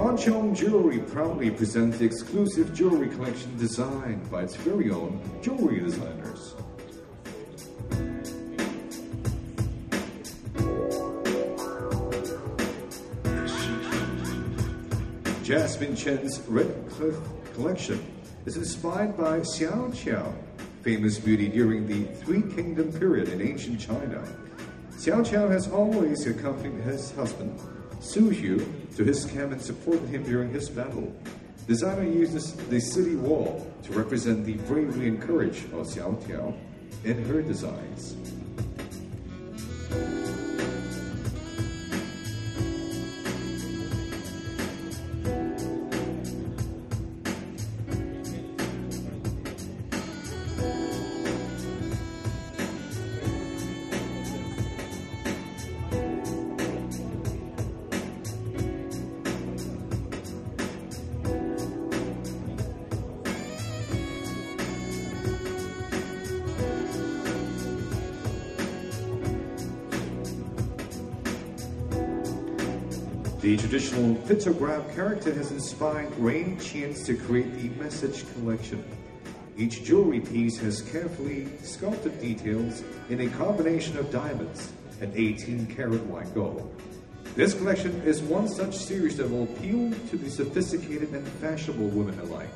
On Cheong Jewelry proudly presents the exclusive jewelry collection designed by its very own jewelry designers. Jasmine Chen's Red Cliff collection is inspired by Xiao Qiao, famous beauty during the Three Kingdom period in ancient China. Xiao Qiao has always accompanied his husband, Zhou Yu, to his camp and supported him during his battle. Designer uses the city wall to represent the bravery and courage of Xiao Qiao in her designs. The traditional pictograph character has inspired Rain Chance to create the message collection. Each jewelry piece has carefully sculpted details in a combination of diamonds and 18 karat white gold. This collection is one such series that will appeal to the sophisticated and fashionable women alike.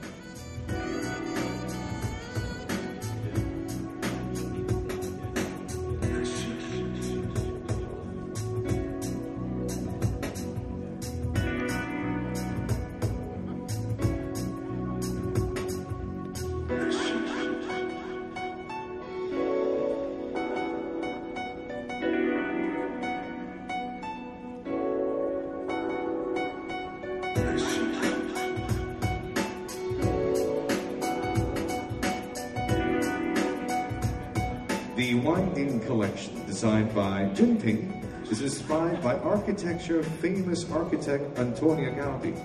The Winding Collection, designed by Junping, is inspired by architecture of famous architect Antonio Gaudi.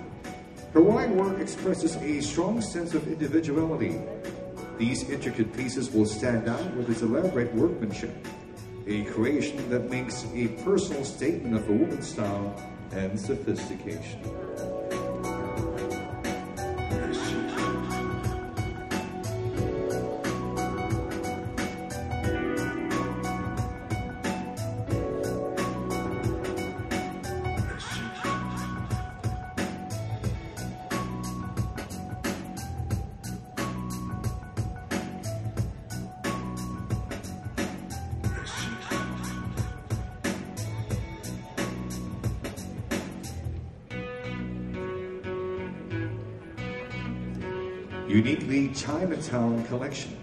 Her wine work expresses a strong sense of individuality. These intricate pieces will stand out with its elaborate workmanship, a creation that makes a personal statement of a woman's style and sophistication. Uniquely Chinatown collection,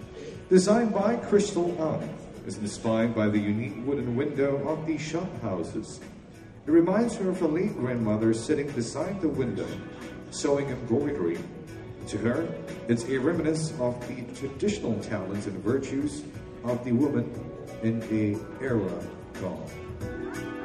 designed by Crystal Ang, is inspired by the unique wooden window of the shop houses. It reminds her of her late grandmother sitting beside the window, sewing embroidery. To her, it's a reminiscence of the traditional talents and virtues of the woman in a era gone.